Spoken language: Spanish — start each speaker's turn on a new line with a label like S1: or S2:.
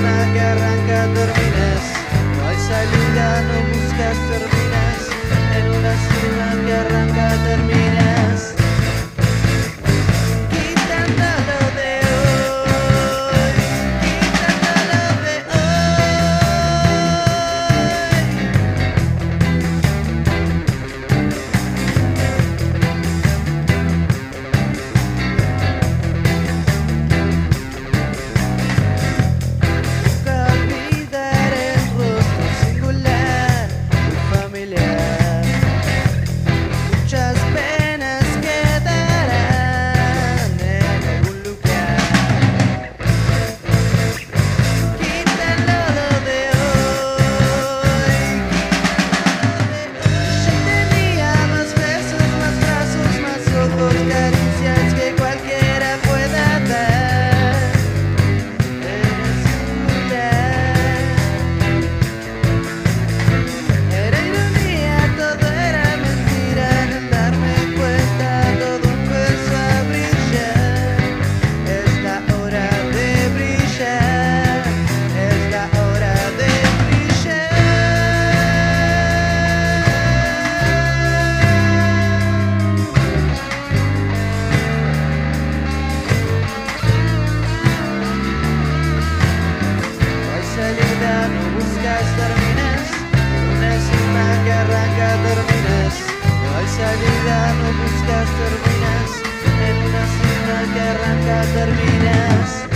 S1: pierna que arranca terminas. No hay salida, no buscas terminas. En una cima que arranca terminas. Salida, no buscas terminas en una cima que arranca terminas.